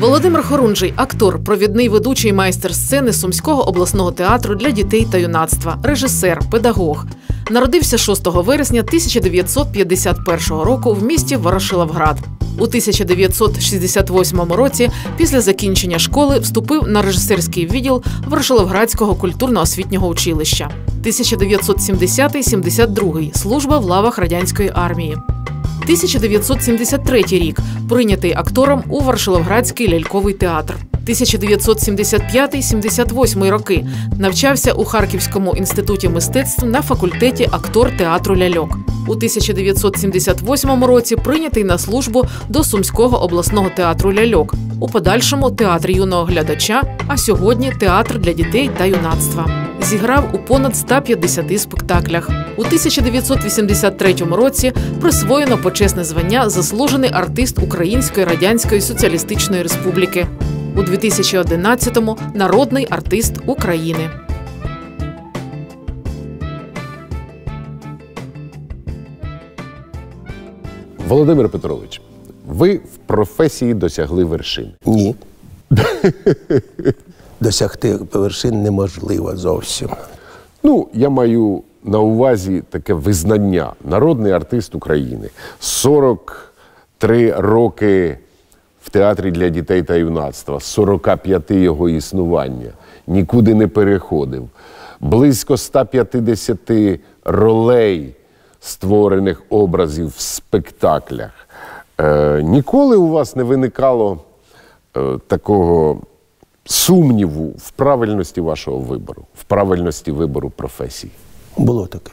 Володимир Хорунжий, актор, провідний ведучий майстер сцени Сумського обласного театру для дітей та юнацтва, режисер, педагог. Народився 6 вересня 1951 року в місті Ворошиловград. У 1968 році, після закінчення школи, вступив на режисерський відділ Ворошиловградського культурно-освітнього училища. 1970-72 служба в лавах радянської армії. 1973 рік прийнятий актором у Варшиловградський ляльковий театр. 1975-78 роки навчався у Харківському інституті мистецтв на факультеті актор театру ляльок. У 1978 році прийнятий на службу до Сумського обласного театру ляльок. У подальшому театр юного глядача, а сьогодні театр для дітей та юнацтва. Зіграв у понад 150 спектаклях. У 1983 році присвоєно почесне звання Заслужений артист Української Радянської Соціалістичної Республіки. У 2011-му народний артист України. Володимир Петрович, ви в професії досягли вершин. Ні. Досягти вершин неможливо зовсім. Ну, я маю на увазі таке визнання. Народний артист України. 43 роки в театрі для дітей та юнацтва, з 45 його існування. Нікуди не переходив. Близько 150 ролей створених образів в спектаклях. Е, ніколи у вас не виникало е, такого сумніву в правильності вашого вибору, в правильності вибору професії? Було таке.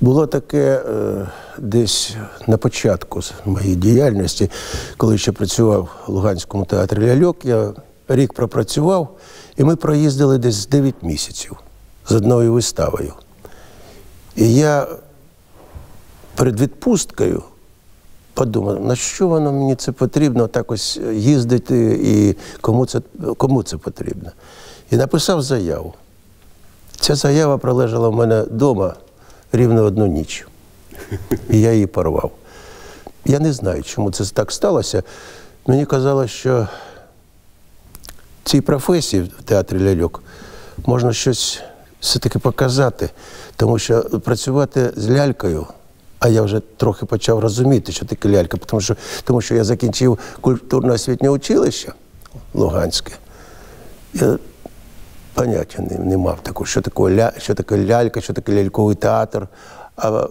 Було таке е, десь на початку моєї діяльності, коли ще працював в Луганському театрі ляльок, я рік пропрацював, і ми проїздили десь 9 місяців з одною виставою. І я перед відпусткою подумав, на що воно мені це потрібно, так ось їздити і кому це, кому це потрібно. І написав заяву. Ця заява пролежала в мене вдома рівно одну ніч. І я її порвав. Я не знаю, чому це так сталося. Мені казалось, що в цій професії в театрі ляльок можна щось все-таки показати, тому що працювати з лялькою, а я вже трохи почав розуміти, що таке лялька, тому що, тому що я закінчив культурно-освітнє училище Луганське. Я поняття не, не мав такого, що таке, ля, що таке лялька, що таке ляльковий театр. А е,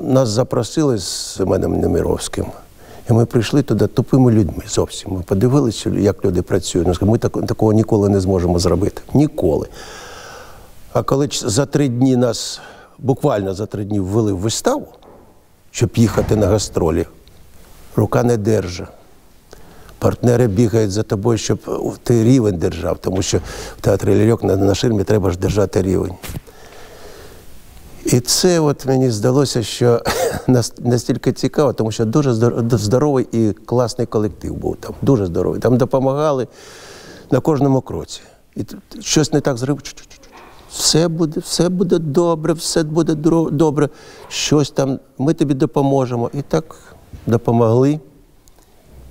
нас запросили з Семеном Немировським. І ми прийшли туди тупими людьми зовсім. Ми подивилися, як люди працюють. Ми так, такого ніколи не зможемо зробити. Ніколи. А коли за три дні нас, буквально за три дні ввели в виставу, щоб їхати на гастролі, рука не держа. Партнери бігають за тобою, щоб ти рівень держав, тому що в театрі ляльок на, на ширмі треба ж держати рівень. І це от мені здалося, що настільки цікаво, тому що дуже здоровий і класний колектив був там. Дуже здоровий. Там допомагали на кожному кроці. І щось не так зробив. Все буде, все буде добре, все буде добре. Щось там, ми тобі допоможемо. І так допомогли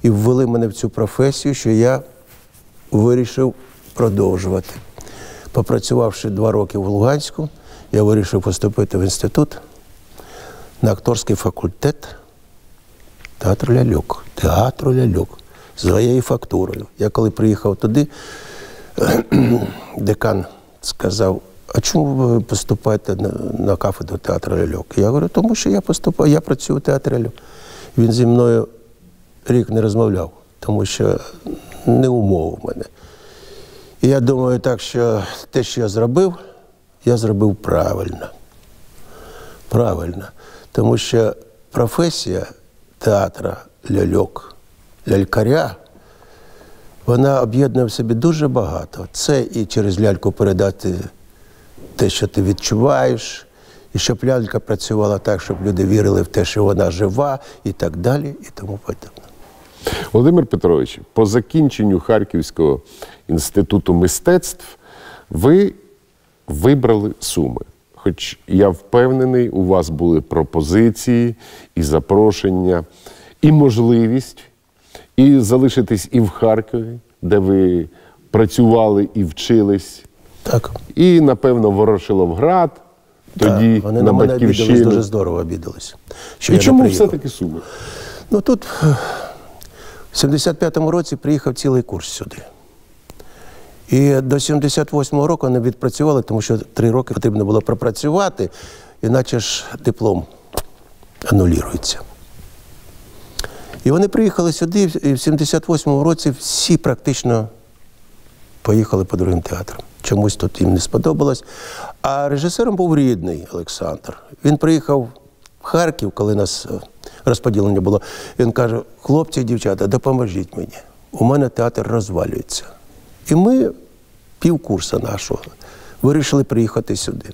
і ввели мене в цю професію, що я вирішив продовжувати. Попрацювавши два роки в Луганську, я вирішив поступити в інститут на акторський факультет театру ляльок. Театру ляльок з своєю фактурою. Я коли приїхав туди, декан сказав, а чому ви поступаєте на, на кафедру театру ляльок? Я говорю, тому що я поступаю, я працюю в театрі ляльок. Він зі мною рік не розмовляв, тому що не умовив мене. І я думаю так, що те, що я зробив, я зробив правильно. Правильно. Тому що професія театра ляльок, лялькаря, вона об'єднує в собі дуже багато. Це і через ляльку передати те, що ти відчуваєш, і щоб лялька працювала так, щоб люди вірили в те, що вона жива, і так далі, і тому подібне. Володимир Петрович, по закінченню Харківського інституту мистецтв ви вибрали суми. Хоч я впевнений, у вас були пропозиції і запрошення, і можливість і залишитись і в Харкові, де ви працювали і вчились, Так. і, напевно, Ворошиловград, тоді Так, вони на на мене обідались, дуже здорово обідались. Що І чому все-таки суми? Ну тут в 75-му році приїхав цілий курс сюди. І до 78-го року вони відпрацювали, тому що три роки потрібно було пропрацювати, іначе ж диплом анулюється. І вони приїхали сюди, і в 78-му році всі практично поїхали по другим театрам. Чомусь тут їм не сподобалось. А режисером був рідний Олександр. Він приїхав в Харків, коли нас е, розподілення було. Він каже: хлопці і дівчата, допоможіть мені. У мене театр розвалюється. І ми півкурса нашого вирішили приїхати сюди.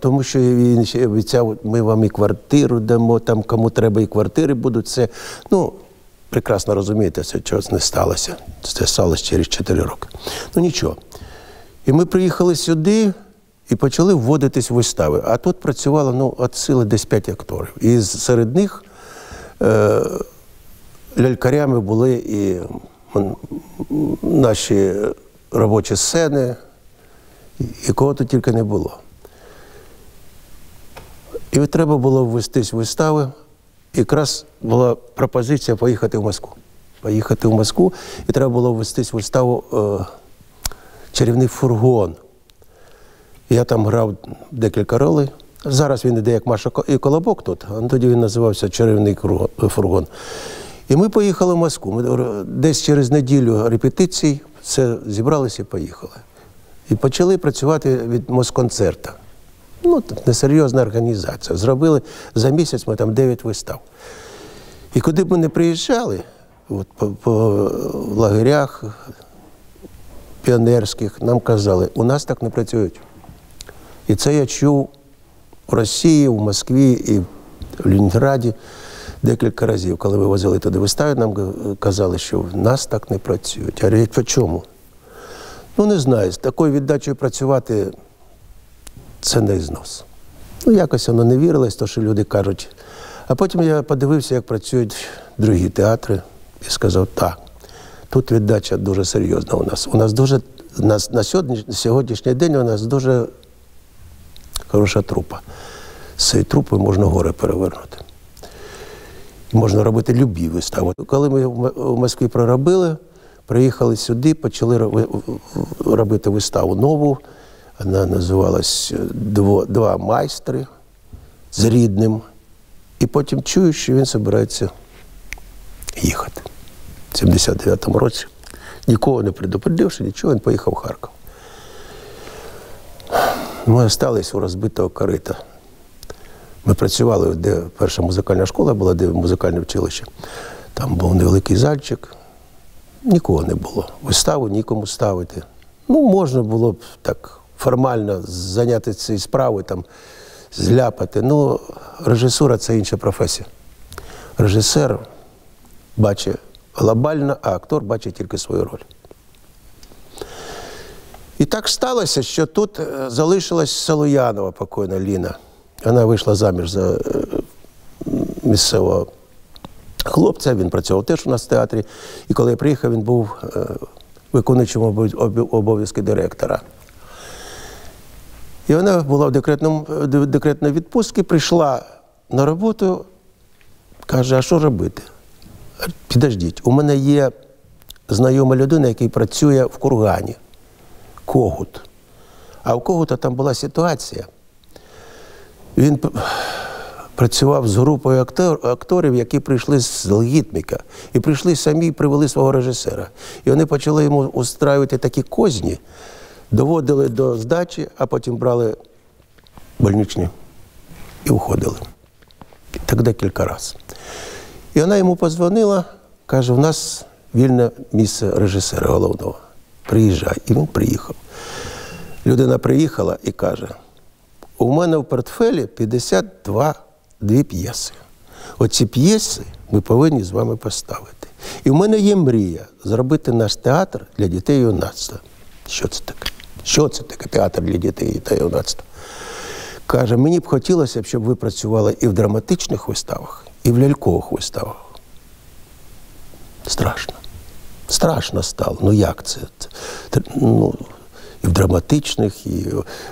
Тому що він ще обіцяв, ми вам і квартиру дамо, там кому треба, і квартири будуть. Це, ну, прекрасно розумієте, це чогось не сталося. Це сталося через 4 роки. Ну нічого. І ми приїхали сюди і почали вводитись вистави. А тут працювало ну, від сили десь 5 акторів. І серед них лялькарями були і наші робочі сцени, і кого тут тільки не було. І треба було ввестись в вистави. І якраз була пропозиція поїхати в Москву. Поїхати в Москву, і треба було ввестись в виставу е, чарівний фургон. Я там грав декілька ролей. Зараз він іде як Маша і Колобок тут, а тоді він називався Чарівний фургон. І ми поїхали в Москву. Ми десь через неділю репетицій все зібралися і поїхали. І почали працювати від Москонцерта. Ну, несерйозна організація. Зробили за місяць ми там 9 вистав. І куди б ми не приїжджали, от по, по лагерях піонерських, нам казали, у нас так не працюють. І це я чув в Росії, в Москві і в Ленінграді декілька разів, коли вивозили туди вистави, нам казали, що в нас так не працюють. Я говорю, по чому? Ну, не знаю, з такою віддачею працювати це не знос. Ну, якось воно не вірилось, то що люди кажуть. А потім я подивився, як працюють другі театри, і сказав, так, тут віддача дуже серйозна у нас. У нас дуже на сьогодні, сьогоднішній день у нас дуже хороша трупа. З цією трупою можна гори перевернути. І можна робити любі вистави. Коли ми в Москві проробили, приїхали сюди, почали робити виставу нову. Вона називалась Два майстри з рідним. І потім чую, що він збирається їхати. В 79-му році. Нікого не предупредивши, нічого, він поїхав в Харків. Ми залишились у розбитого корита. Ми працювали, де перша музикальна школа була, де музикальне училище. Там був невеликий зальчик, нікого не було. Виставу нікому ставити. Ну, можна було б так формально зайнятися цією справою, там, зляпати. Ну, режисура це інша професія. Режисер бачить глобально, а актор бачить тільки свою роль. І так сталося, що тут е, залишилась Солоянова покойна Ліна. Вона вийшла заміж за е, місцевого хлопця, він працював теж у нас в театрі. І коли я приїхав, він був е, виконуючим обов- обов- обов'язки директора. І вона була в декретному, декретній відпустці, прийшла на роботу, каже, а що робити? Підождіть, у мене є знайома людина, який працює в кургані. Когут. А у Когута там була ситуація. Він працював з групою актор, акторів, які прийшли з Лгітміка. І прийшли самі і привели свого режисера. І вони почали йому устраювати такі козні, доводили до здачі, а потім брали больничні і уходили. І так декілька разів. І вона йому позвонила, каже: у нас вільне місце режисера головного. Приїжджай. І він приїхав. Людина приїхала і каже: у мене в портфелі 52 дві п'єси. Оці п'єси ми повинні з вами поставити. І в мене є мрія зробити наш театр для дітей і юнацтва. Що це таке? Що це таке театр для дітей та юнацтва? Каже, мені б хотілося, щоб ви працювали і в драматичних виставах, і в лялькових виставах. Страшно. Страшно стало. Ну як це? Ну, і в драматичних, і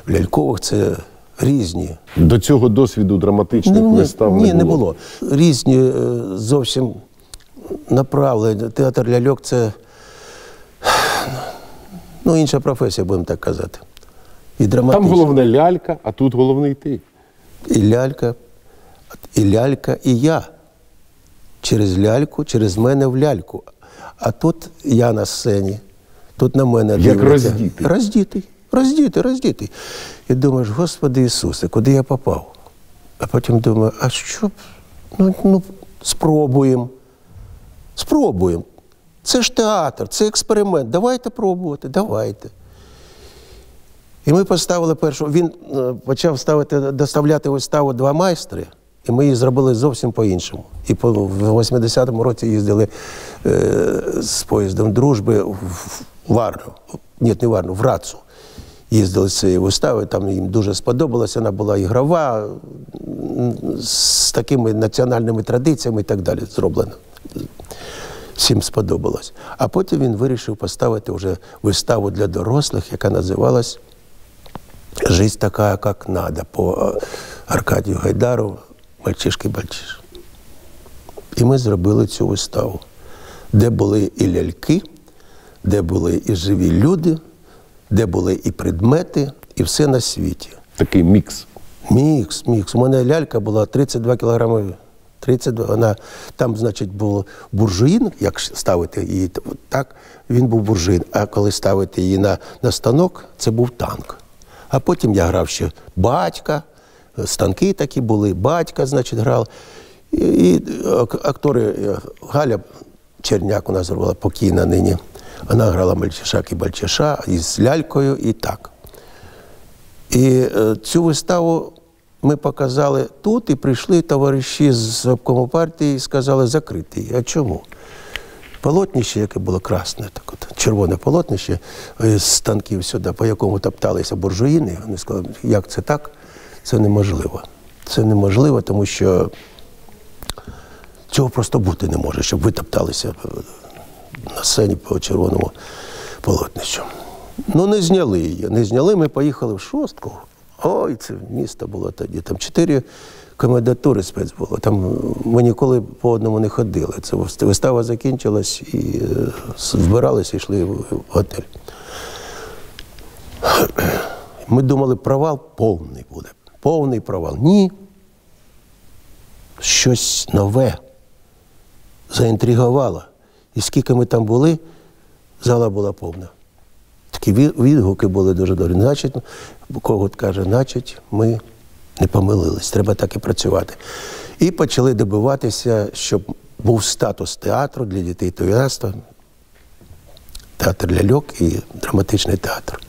в лялькових це різні. До цього досвіду драматичних ні, вистав ні, не було. Різні е, зовсім направлення. Театр ляльок це ну, інша професія, будемо так казати. І Там головна лялька, а тут головний ти. І лялька, і лялька, і я. Через ляльку, через мене в ляльку. А тут я на сцені, тут на мене Як дивляться. роздітий. Роздітий, роздітий, роздітий. І думаєш, Господи Ісусе, куди я попав? А потім думаю, а що? Ну, ну спробуємо. Спробуємо. Це ж театр, це експеримент. Давайте пробувати, давайте. І ми поставили першу. Він е, почав ставити, доставляти виставу два майстри, і ми її зробили зовсім по-іншому. І по, в 80-му році їздили е, з поїздом дружби в Варну. Ні, не Варну, в Рацу. Їздили з цією виставою, там їм дуже сподобалася, вона була ігрова, з такими національними традиціями і так далі зроблена. Всім сподобалось. А потім він вирішив поставити вже виставу для дорослих, яка називалась Жизнь така, як надо, по е, Аркадію Гайдару, мальчишки бальчиш. І ми зробили цю виставу, де були і ляльки, де були і живі люди, де були і предмети, і все на світі. Такий мікс. Мікс, мікс. У мене лялька була 32 кілограми. 32. Вона, там, значить, був буржуїн, як ставити її так, він був буржуїн. А коли ставити її на, на станок, це був танк. А потім я грав ще батька, станки такі були, батька, значить, грав. І, і актори е, Галя Черняк у нас зробила покійна нині. Вона грала мальчишак і бальчиша із лялькою і так. І е, цю виставу ми показали тут, і прийшли товариші з обкому партії і сказали закрити її. А чому? Полотнище, яке було красне, так от, червоне полотнище е, з станків сюди, по якому топталися буржуїни, вони сказали, як це так? Це неможливо. Це неможливо, тому що цього просто бути не може, щоб ви топталися е, на сцені по червоному полотнищу. Ну, не зняли її. Не зняли, ми поїхали в шостку. Ой, це місто було тоді. Там чотири комендатури спец було. Там ми ніколи по одному не ходили. Це вистава закінчилась і е, збиралися і йшли в готель. Ми думали, провал повний буде. Повний провал. Ні. Щось нове заінтригувало. І скільки ми там були, зала була повна. Такі відгуки були дуже добрі. Значить, когут каже, значить, ми не помилились, треба так і працювати. І почали добиватися, щоб був статус театру для дітей та юнацтва, театр ляльок і драматичний театр.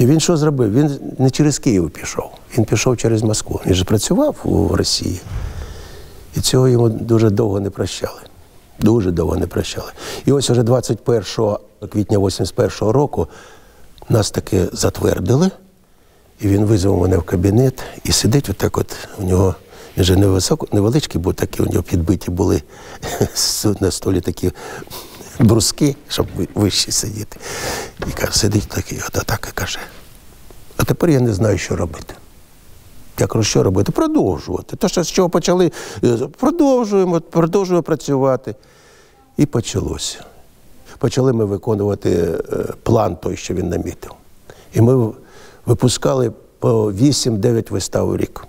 І він що зробив? Він не через Київ пішов, він пішов через Москву. Він же працював у Росії. І цього йому дуже довго не прощали. Дуже довго не прощали. І ось уже 21 квітня 81-го року нас таки затвердили, і він визвав мене в кабінет і сидить отак от у нього. Він же невисоко, невеличкий був такий, у нього підбиті були на столі такі бруски, щоб ви- вище сидіти. І каже, сидить такий, от так і каже. А тепер я не знаю, що робити. Я кажу, що робити? Продовжувати. То, що з чого почали, е, продовжуємо, продовжуємо працювати. І почалося. Почали ми виконувати е, план той, що він намітив. І ми випускали по 8-9 вистав у рік.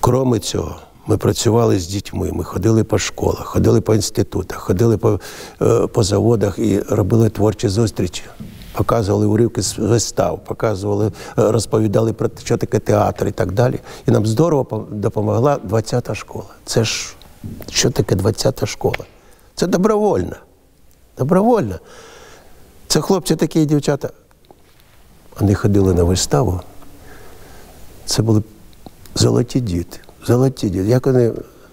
Кроме цього, ми працювали з дітьми, ми ходили по школах, ходили по інститутах, ходили по, е, по заводах і робили творчі зустрічі. Показували уривки з вистав, показували, е, розповідали про те, що таке театр і так далі. І нам здорово допомогла 20-та школа. Це ж що таке 20-та школа? Це добровольна. Добровольна. Це хлопці такі дівчата. Вони ходили на виставу. Це були золоті діти. Золоті діти. Як вони,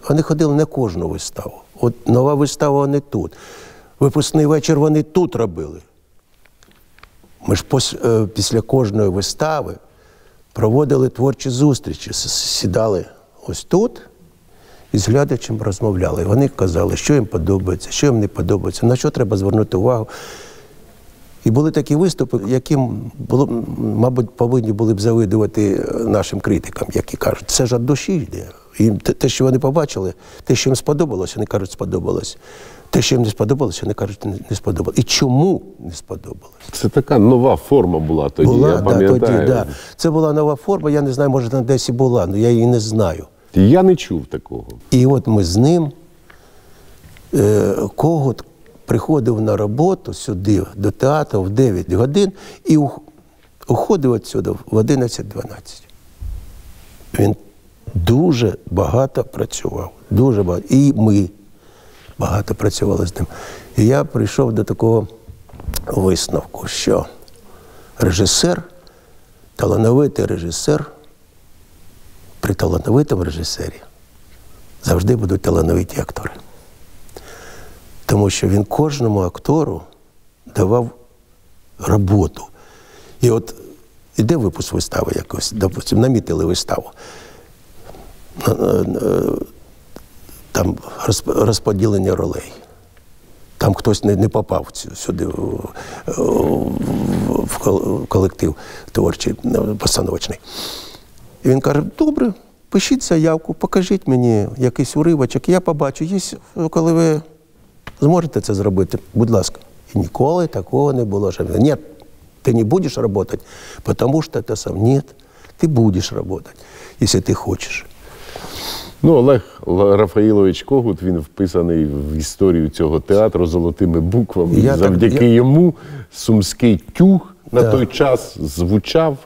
вони ходили на кожну виставу. От нова вистава вони тут. Випускний вечір вони тут робили. Ми ж е, після кожної вистави проводили творчі зустрічі, сідали ось тут і з глядачем розмовляли. Вони казали, що їм подобається, що їм не подобається, на що треба звернути увагу. І були такі виступи, яким було, мабуть, повинні були б завидувати нашим критикам, які кажуть, це ж від душі йде. І те, що вони побачили, те, що їм сподобалося, вони кажуть, сподобалось. Те, що їм не сподобалося, вони кажуть, не, сподобалось. І чому не сподобалось? Це така нова форма була тоді, я да, пам'ятаю. тоді, да. Це була нова форма, я не знаю, може, вона десь і була, але я її не знаю. Я не чув такого. І от ми з ним, е, когот приходив на роботу сюди, до театру в 9 годин і уходив відсюди в 11-12. Він дуже багато працював. Дуже багато. І ми багато працювали з ним. І я прийшов до такого висновку, що режисер, талановитий режисер, при талановитому режисері завжди будуть талановиті актори. Тому що він кожному актору давав роботу. І от іде випуск вистави якось, допустим, намітили виставу. Там розподілення ролей. Там хтось не, не попав сюди в, в кол- колектив творчий, е, постановочний. І він каже: добре, пишіть заявку, покажіть мені якийсь уривочок, я побачу. Є, коли ви зможете це зробити, будь ласка. І ніколи такого не було. Що, ні, ти не будеш працювати, тому що ти сам. Ні, ти будеш працювати, якщо ти хочеш. Ну, Олег Рафаїлович Когут, він вписаний в історію цього театру золотими буквами. Я І так- Завдяки я- йому сумський тюг на Да. той час звучав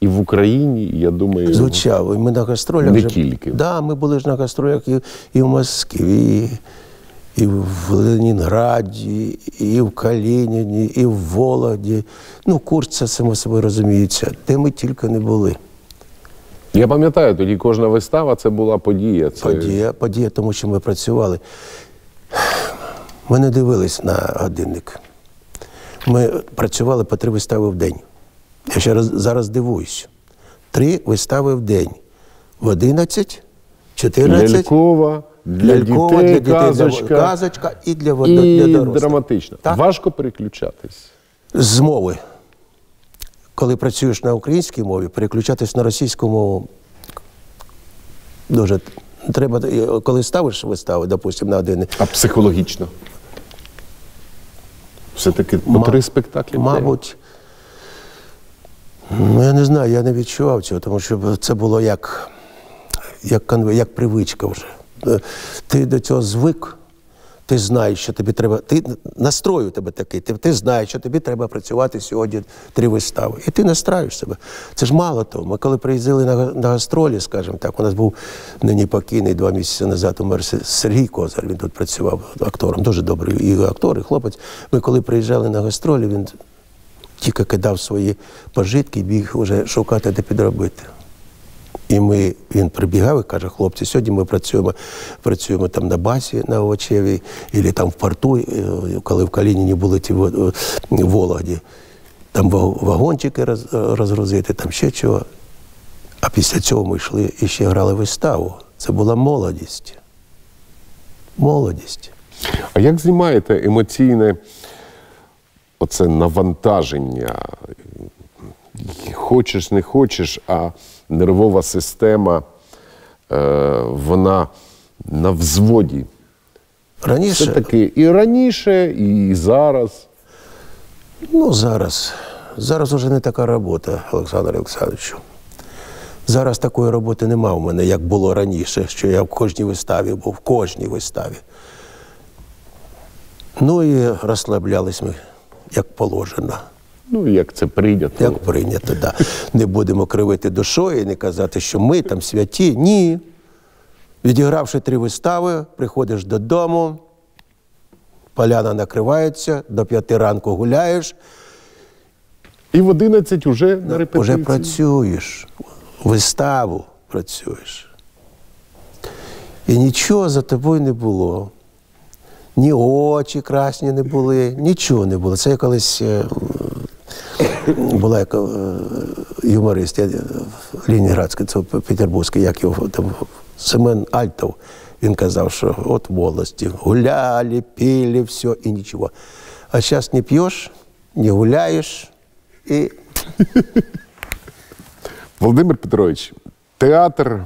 і в Україні, і, я думаю, Звучав. І ми на гастролях. Не вже- тільки. Да, ми були ж на гастролях і, і в Москві, і в Ленінграді, і в Калініні, і в Вологді. Ну, курс це само собою розуміється, де ми тільки не були. я пам'ятаю, тоді кожна вистава це була подія. Це... Подія, подія, тому що ми працювали. Ми не дивились на годинник. Ми працювали по три вистави в день. Я ще раз зараз дивуюсь. Три вистави в день. В 11, 14. Лялькова, для Лялькова, дітей, для казочка, казочка і для, і для дорослих. драматична. Так. Важко переключатись. З мови. Коли працюєш на українській мові, переключатись на російську мову дуже треба. Коли ставиш вистави, допустимо, на один, А психологічно. Все-таки по Ма- три спектаклі. Мабуть, ну я не знаю, я не відчував цього, тому що це було як, як, як привичка вже. Е, Ти до цього звик, ти знаєш, що тобі треба. Ти настрой у тебе такий, ти, ти знаєш, що тобі треба працювати сьогодні три вистави. І ти настраюєш себе. Це ж мало того. Ми коли приїздили на, на гастролі, скажімо так, у нас був нині покійний два місяці назад умер Сергій Козар, він тут працював актором, дуже добрий і актор, і хлопець. Ми коли приїжджали на гастролі, він тільки кидав свої пожитки і біг вже шукати, де підробити. І ми, він прибігав і каже, хлопці, сьогодні ми працюємо, працюємо там на базі на Овочевій, або там в порту, е, коли в Калініні були ті во- е, Вологді, там вагончики роз, розгрузити, там ще чого. А після цього ми йшли і ще грали виставу. Це була молодість. Молодість. А як знімаєте емоційне оце навантаження? Хочеш, не хочеш, а нервова система, е, вона на взводі. Раніше. Все-таки і раніше, і зараз. Ну, зараз. Зараз уже не така робота, Олександр Олександровичу. Зараз такої роботи нема у мене, як було раніше, що я в кожній виставі був, в кожній виставі. Ну і розслаблялись ми, як положено, Ну, як це прийнято. як прийнято. Да. Не будемо кривити душою і не казати, що ми там святі. Ні. Відігравши три вистави, приходиш додому, поляна накривається, до п'яти ранку гуляєш, І в 11 уже на репетиції. Уже працюєш, виставу працюєш. І нічого за тобою не було. Ні очі красні не були, нічого не було. Це я колись е, була як, е, юморист, е, це петербурзький, як його там, Семен Альтов. Він казав, що от волості гуляли, пили, все і нічого. А зараз не п'єш, не гуляєш і Володимир Петрович, театр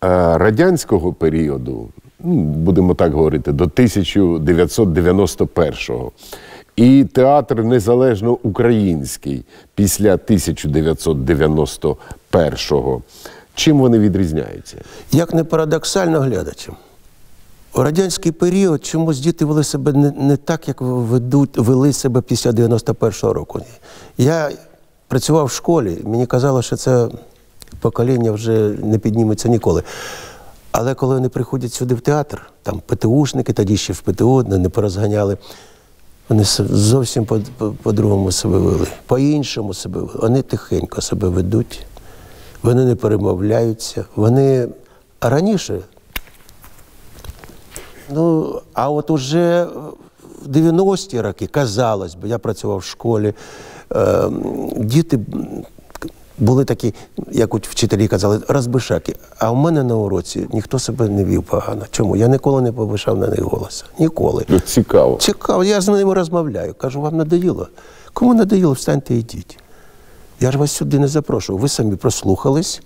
радянського періоду, ну, будемо так говорити, до 1991-го, і театр незалежно український після 1991-го. Чим вони відрізняються? Як не парадоксально глядачам. У радянський період чомусь діти вели себе не, не так, як ведуть, вели себе після 91-го року. Я працював в школі, мені казали, що це покоління вже не підніметься ніколи. Але коли вони приходять сюди в театр, там ПТУшники, тоді ще в ПТУ не порозганяли, вони зовсім по- по- по-другому себе вели, по-іншому себе вели. Вони тихенько себе ведуть, вони не перемовляються. Вони а раніше Ну, а от уже в 90-ті роки, казалось би, я працював в школі, е, діти були такі, як от вчителі казали, розбишаки. А в мене на уроці ніхто себе не вів погано. Чому? Я ніколи не повишав на них голоса. Ніколи. Ну, Цікаво. Цікаво, я з ними розмовляю. Кажу, вам надоїло? Кому надоїло, встаньте і йдіть. Я ж вас сюди не запрошував. Ви самі прослухались.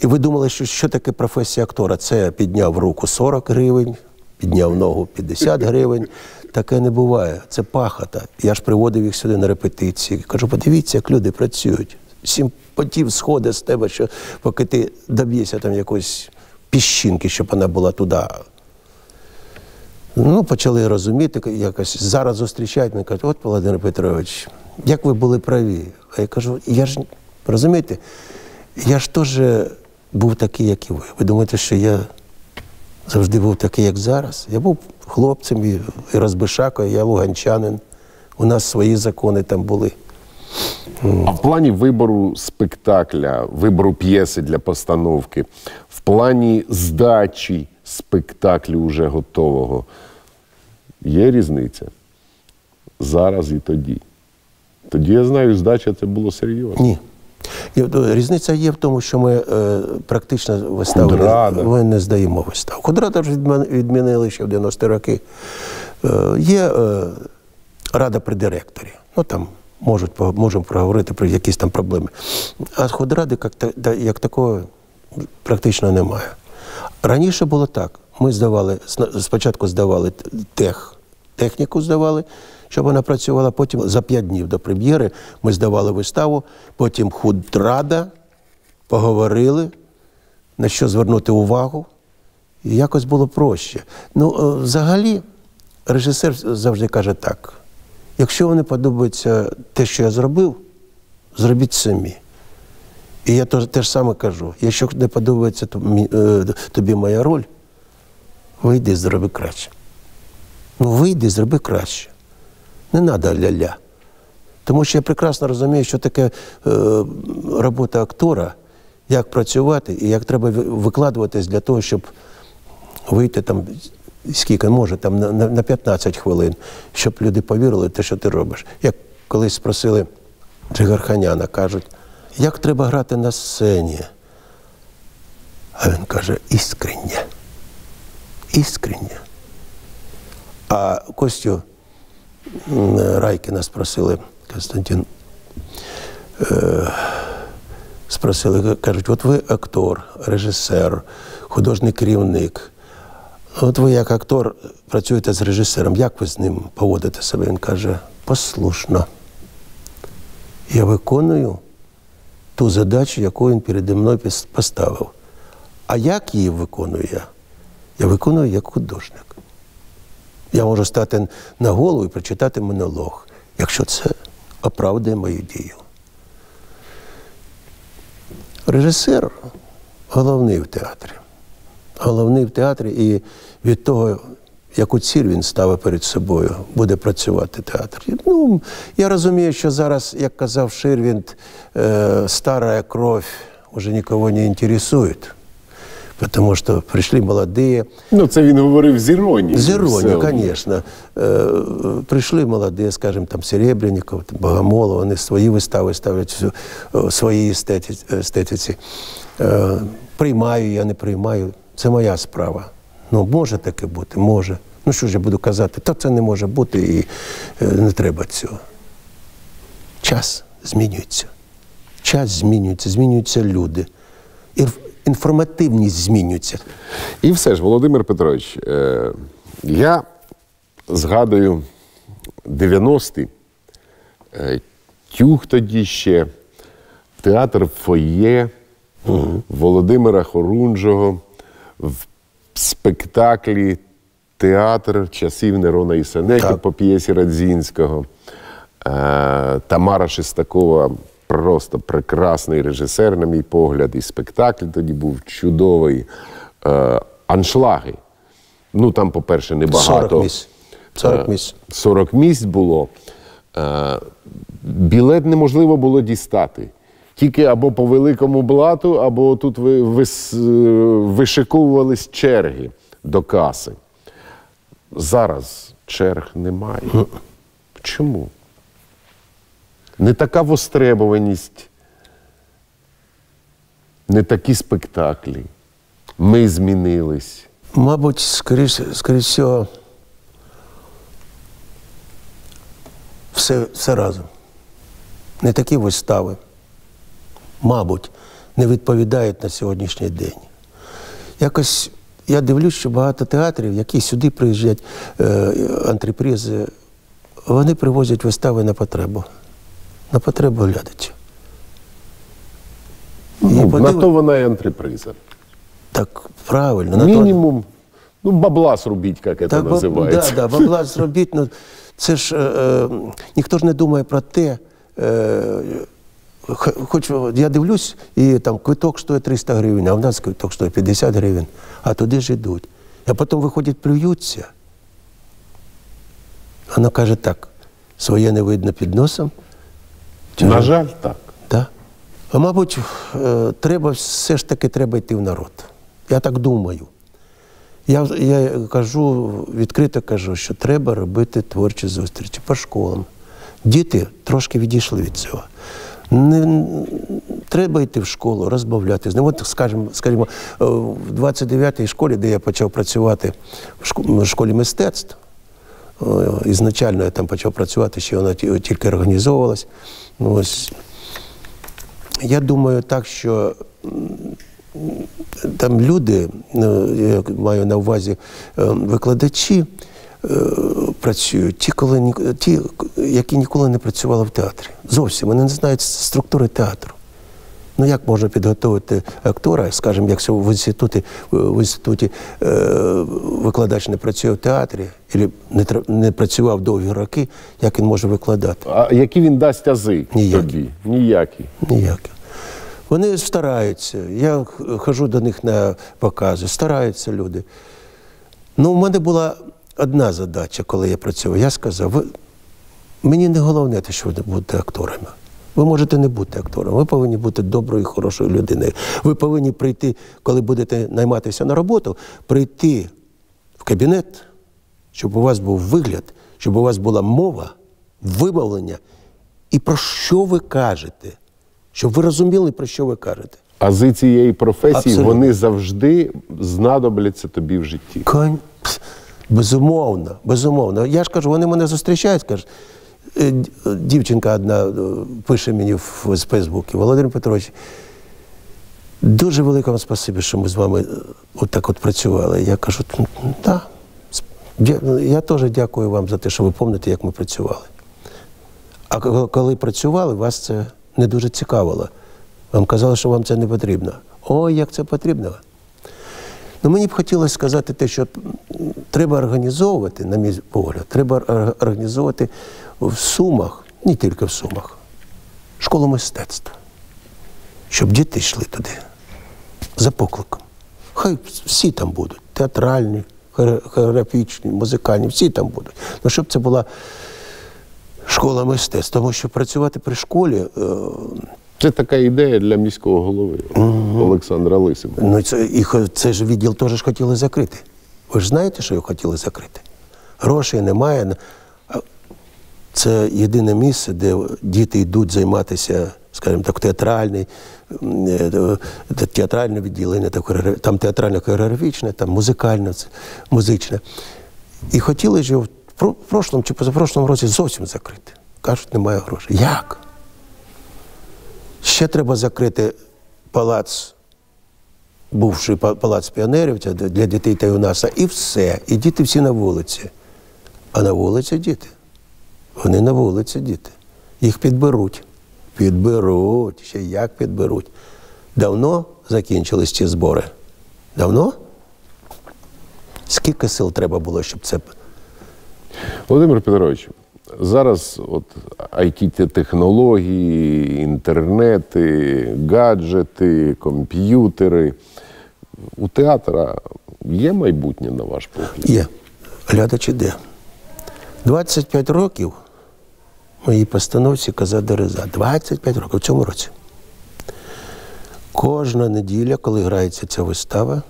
І ви думали, що що таке професія актора? Це підняв руку 40 гривень, підняв ногу 50 гривень. Таке не буває. Це пахота. Я ж приводив їх сюди на репетиції. Кажу, подивіться, як люди працюють. Сім потів сходить з тебе, що поки ти доб'єшся там якоїсь піщинки, щоб вона була туди. Ну, почали розуміти, якось зараз зустрічають мене кажуть, от Володимир Петрович, як ви були праві. А я кажу, я ж розумієте, я ж теж був такий, як і ви. Ви думаєте, що я завжди був такий, як зараз? Я був хлопцем і, розбишакою, я луганчанин. У нас свої закони там були. А в плані вибору спектакля, вибору п'єси для постановки, в плані здачі спектаклю вже готового, є різниця зараз і тоді. Тоді я знаю, здача це було серйозно. Ні. Е, Різниця є в тому, що ми е, практично виставу не, ми не здаємо виставу. Худрада ж відмінили ще в 90-ті роки. Е, є е, рада при директорі. Ну там можуть, можемо проговорити про якісь там проблеми. А худради як, як такого практично немає. Раніше було так. Ми здавали, спочатку здавали тех, техніку здавали, щоб вона працювала. Потім за п'ять днів до прем'єри ми здавали виставу, потім худрада, поговорили, на що звернути увагу. І якось було проще. Ну, е, взагалі, режисер завжди каже так: якщо вам не подобається те, що я зробив, зробіть самі. І я те саме кажу: якщо не подобається тобі, е, тобі моя роль, вийди, зроби краще. Ну, вийди, зроби краще. Не треба ля-ля. Тому що я прекрасно розумію, що таке е, робота актора, як працювати і як треба викладуватись для того, щоб вийти там, скільки може, там на, на, на 15 хвилин, щоб люди повірили те, що ти робиш. Як колись спросили Джигарханяна, кажуть, як треба грати на сцені? А він каже, іскренне. Іскренне. А Костю Райкіна спросили, Константин, е, спросили, кажуть, от ви актор, режисер, художній керівник. От ви як актор працюєте з режисером, як ви з ним поводите себе? Він каже, послушно. Я виконую ту задачу, яку він переді мною поставив. А як її виконую я? Я виконую як художник. Я можу стати на голову і прочитати монолог, якщо це оправдує мою дію. Режисер головний в театрі Головний в театрі, і від того, яку ціль він ставить перед собою, буде працювати театр. І, Ну, я розумію, що зараз, як казав Ширвінд, е, стара кров вже нікого не інтересує. Потому что пришли молодые, Ну, це він говорив з іронією. З иронией, все одно. конечно. Э, Пришли молодые, скажем, там Серебренников, там, Богомолов, вони свої вистави ставлять всю- е, своїй естеті- естетиці. Е, Приймаю, я не приймаю. це моя справа. Ну, може таке бути, може. Ну що ж я буду казати, та це не може бути і е, не треба цього. Час змінюється. Час змінюється, змінюються люди. Інф- Інформативність змінюється. І все ж, Володимир Петрович, е, я згадую 90-ті, е, тюг тоді ще, театр фоє Володимира Хорунжого в спектаклі Театр часів Нерона і Сенеки по п'єсі Радзінського. Е, Тамара Шестакова просто прекрасний режисер, на мій погляд, і спектакль тоді був чудовий. Е, Аншлаги. Ну там, по-перше, небагато. 40 місць. 40 Е, місць. 40 місць було. Білет неможливо було дістати. Тільки або по великому блату, або тут ви, е, вишиковувались черги до каси. Зараз черг немає. Чому? Не така востребованість, не такі спектаклі. Ми змінились. Мабуть, скоріш, скоріш всього, все, все разом. Не такі вистави, мабуть, не відповідають на сьогоднішній день. Якось я дивлюсь, що багато театрів, які сюди приїжджають е, антрепризи, вони привозять вистави на потребу. На потребу глядача. Ну, на то вона і антреприза. Так, правильно. на то- ну, бабла срубить, как это Так, баб- называется. Да, да, бабла зробіть. Ну, це ж е, е, ніхто ж не думає про те. Е, хоч я дивлюсь, і там квиток стоїть 300 гривень, а в нас квиток стоїть 50 гривень, а туди ж йдуть. А потім виходять, плюються. Вона каже так: своє не видно під носом. На жаль, так. Так. А мабуть, е, треба все ж таки треба йти в народ. Я так думаю. Я, я кажу, відкрито кажу, що треба робити творчі зустрічі по школам. Діти трошки відійшли від цього. Не, треба йти в школу, розмовляти з ними. От, скажімо, скажімо, е, в 29-й школі, де я почав працювати в школі мистецтв, е, ізначально я там почав працювати, ще вона тільки організовувалась. Ну, ось я думаю так, що там люди, ну, я маю на увазі е, викладачі, е, працюють, ті, коли, ті, які ніколи не працювали в театрі. Зовсім вони не знають структури театру. Ну як можна підготувати актора, скажімо, якщо в інституті, в інституті е, викладач не працює в театрі, або не, не працював довгі роки, як він може викладати? А які він дасть ази Ніякі. тобі? Ніякі. Ніяк. Вони стараються. Я хожу до них на покази, стараються люди. Ну, у мене була одна задача, коли я працював. Я сказав, ви, мені не головне те, що ви будете акторами. Ви можете не бути актором, ви повинні бути доброю, хорошою людиною. Ви повинні прийти, коли будете найматися на роботу, прийти в кабінет, щоб у вас був вигляд, щоб у вас була мова, вимовлення, і про що ви кажете, щоб ви розуміли, про що ви кажете. Ази цієї професії Абсолютно. вони завжди знадобляться тобі в житті. Кон... Безумовно, безумовно. Я ж кажу, вони мене зустрічають, кажуть. е, е, Дівчинка одна е, пише мені з Фейсбуці, Володимир Петрович, дуже велике вам спасибі, що ми з вами отак от працювали. Я кажу, так. Я теж дякую вам за те, що ви пам'ятаєте, як ми працювали. А коли працювали, вас це не дуже цікавило. Вам казали, що вам це не потрібно. Ой, як це потрібно. Ну, мені б хотілося сказати те, що треба організовувати, на мій погляд, треба організовувати в Сумах, не тільки в Сумах, школу мистецтва, щоб діти йшли туди за покликом. Хай всі там будуть, театральні, хоре- хореографічні, музикальні, всі там будуть. Ну, щоб це була школа мистецтв, тому що працювати при школі. е, Це така ідея для міського голови Олександра Лисенка. Ну, це, і хо- цей ж відділ теж хотіли закрити. Ви ж знаєте, що його хотіли закрити? Грошей немає. Це єдине місце, де діти йдуть займатися скажімо так, театральний, е, театральне відділення, там театрально-хореографічне, там музикальне, музичне. І хотіли ж його в прошлому чи позапрошлому році зовсім закрити. Кажуть, немає грошей. Як? Ще треба закрити палац, бувший палац піонерів для дітей та юнацтва, і все. І діти всі на вулиці. А на вулиці діти. Вони на вулиці діти. Їх підберуть. Підберуть. Ще як підберуть. Давно закінчились ці збори? Давно? Скільки сил треба було, щоб це. Володимир Петрович, зараз от IT-технології, інтернети, гаджети, комп'ютери. У театра є майбутнє, на ваш погляд? Є. Глядач іде. 25 років моїй постановці Коза Дереза. 25 років в цьому році. Кожна неділя, коли грається ця вистава,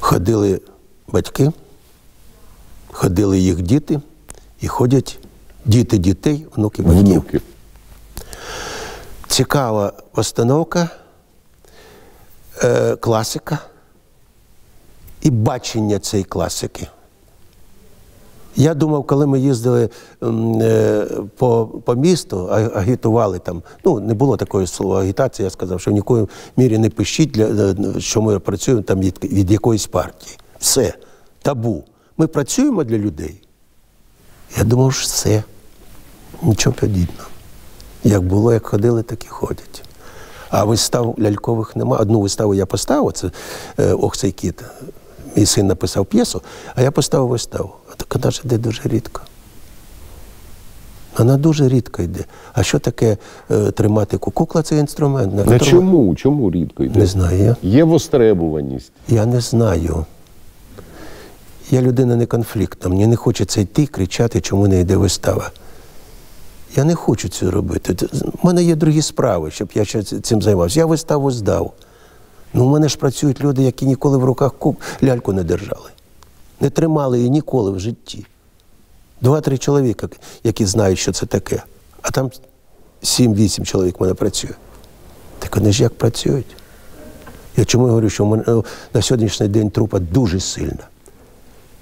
ходили батьки, ходили їх діти і ходять діти дітей, внуки батьків. Внуки. Цікава постановка, е, класика і бачення цієї класики. Я думав, коли ми їздили е, по, по місту, а- агітували там, ну не було такої слова агітації, я сказав, що в нікої мірі не пишіть, для, е, що ми працюємо там від, від якоїсь партії. Все, табу. Ми працюємо для людей. Я думав, що все. Нічого подібного. Як було, як ходили, так і ходять. А вистав лялькових нема. Одну виставу я поставив, це е, Ох, цей кіт. Мій син написав п'єсу, а я поставив виставу. А так вона ж йде дуже рідко. Вона дуже рідко йде. А що таке е, тримати ку- кукла? Це інструмент. на чому? Чому рідко йде? Не знаю. Є востребуваність. Я не знаю. Я людина не конфліктна. Мені не хочеться йти, кричати, чому не йде вистава. Я не хочу це робити. У мене є другі справи, щоб я ще цим займався. Я виставу здав. Ну, у мене ж працюють люди, які ніколи в руках кук, ляльку не держали. Не тримали її ніколи в житті. Два-три чоловіка, які знають, що це таке. А там сім-вісім чоловік в мене працює. Так вони ж як працюють? Я чому говорю, що е, на сьогоднішній день трупа дуже сильна.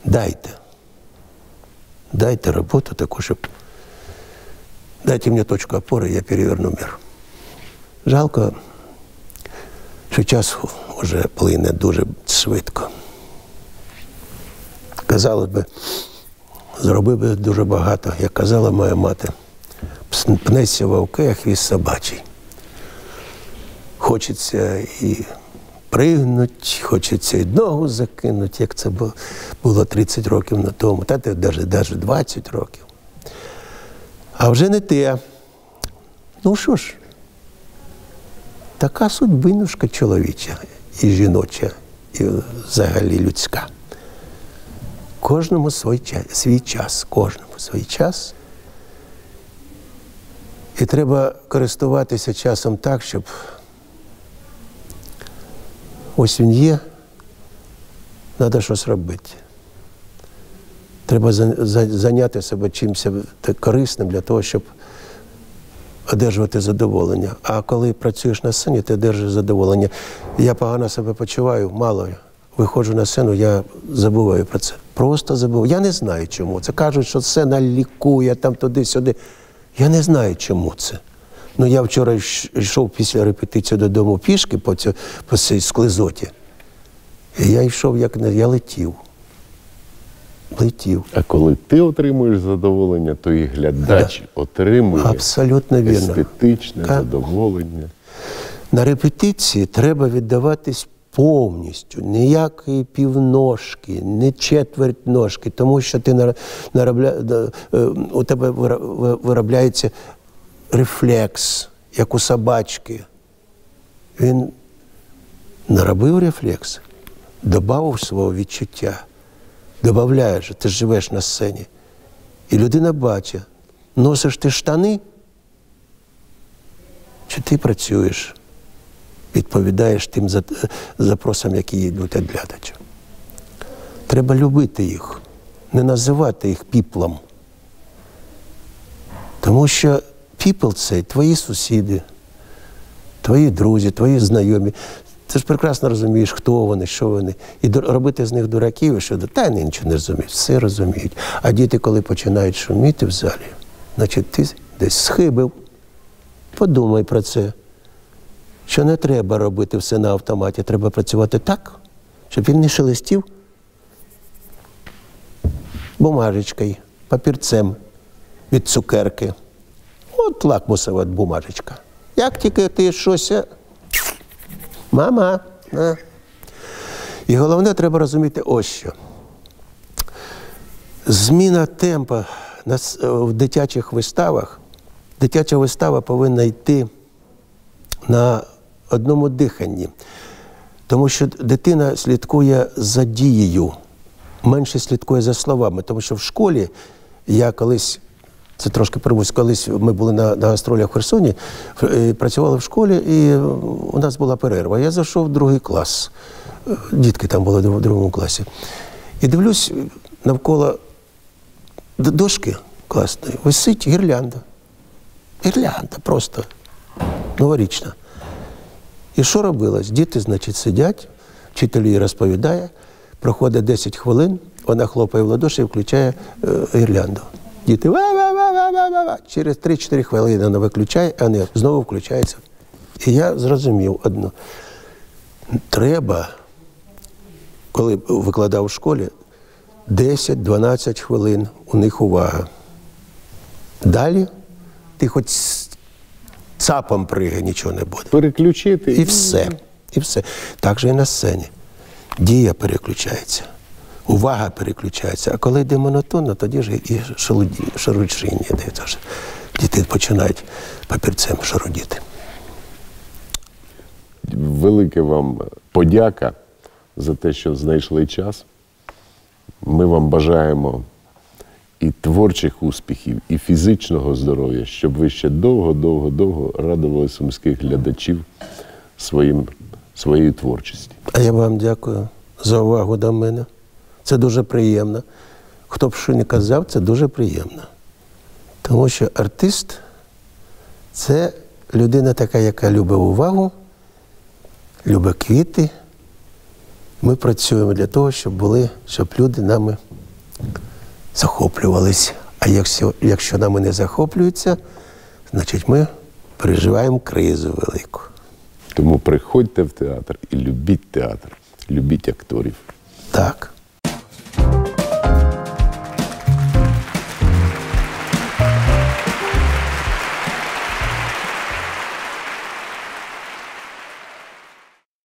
Дайте. Дайте роботу таку, щоб. Дайте мені точку опори, я переверну мир. Жалко, що час вже плине дуже швидко. Казалось би, зробив би дуже багато, як казала моя мати, «Пс- пнеться вовки, а хвіст собачий. Хочеться і пригнуть, хочеться і ногу закинути, як це було 30 років на тому, та навіть 20 років. А вже не те. Ну що ж, така судьбинушка чоловіча і жіноча, і взагалі людська. Кожному свій час, свій час, кожному свій час. І треба користуватися часом так, щоб ось він є, треба щось робити. Треба за- за- зайняти себе чимось корисним для того, щоб одержувати задоволення. А коли працюєш на сцені, ти одержуєш задоволення. Я погано себе почуваю, мало. Виходжу на сцену, я забуваю про це. Просто забуваю. Я не знаю чому. Це кажуть, що сцена лікує там туди-сюди. Я не знаю, чому це. Ну я вчора йшов після репетиції додому пішки по, цю, по цій склизоті. І я йшов, як не я летів. Летів. А коли ти отримуєш задоволення, то і глядач отримує Абсолютно вірно. естетичне Ка- задоволення. На репетиції треба віддаватись повністю, ніякої півножки, не четверть ножки, тому що ти наробля... е, у тебе виробляється рефлекс, як у собачки. Він наробив рефлекс, додав свого відчуття, додає, що ти живеш на сцені. І людина бачить, носиш ти штани, чи ти працюєш, відповідаєш тим запросам, які йдуть від глядача. Треба любити їх, не називати їх піплом. Тому що People це твої сусіди, твої друзі, твої знайомі. Ти ж прекрасно розумієш, хто вони, що вони. І робити з них дураків, що та вони нічого не розуміють, все розуміють. А діти, коли починають шуміти в залі, значить ти десь схибив. Подумай про це. Що не треба робити все на автоматі, треба працювати так, щоб він не шелестів бумажечкою, папірцем від цукерки. От лакмусова бумажечка. Як тільки ти щось. е, Мама. На. І головне, треба розуміти ось що. Зміна темпа в дитячих виставах. Дитяча вистава повинна йти на одному диханні. Тому що дитина слідкує за дією, менше слідкує за словами. Тому що в школі я колись, це трошки примусь, колись ми були на, на гастролях в Херсоні, е, працювали в школі, і е, у нас була перерва. Я зайшов в другий клас. Е, Дітки там були в другому класі. І дивлюсь, навколо дошки класної висить гірлянда. Гірлянда просто новорічна. І що робилось? Діти, значить, сидять, вчитель їй розповідає, проходить 10 хвилин, вона хлопає в ладоші і включає гірлянду. Діти ва-ва-ва-ва-ва-ва. Через 3-4 хвилини вона виключає, а не знову включається. І я зрозумів одну. Треба, коли викладав в школі, 10-12 хвилин у них увага. Далі ти хоч цапом пригай, нічого не буде. Переключити І все. І все. Так же і на сцені. Дія переключається, увага переключається. А коли йде монотонно, тоді ж і шаручіння йде. Тож Діти починають папірцем шарудіти. велике вам подяка за те, що знайшли час. Ми вам бажаємо і творчих успіхів, і фізичного здоров'я, щоб ви ще довго-довго-довго радували сумських глядачів своїм, своєю творчістю. А я вам дякую за увагу до мене. Це дуже приємно. Хто б що не казав, це дуже приємно. Тому що артист це людина така, яка любить увагу, любить квіти. Ми працюємо для того, щоб були, щоб люди нами захоплювались. А якщо, якщо нами не захоплюються, значить ми переживаємо кризу велику. Тому приходьте в театр і любіть театр, любіть акторів. Так.